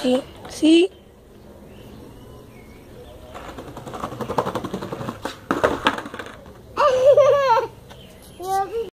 Sí, sí.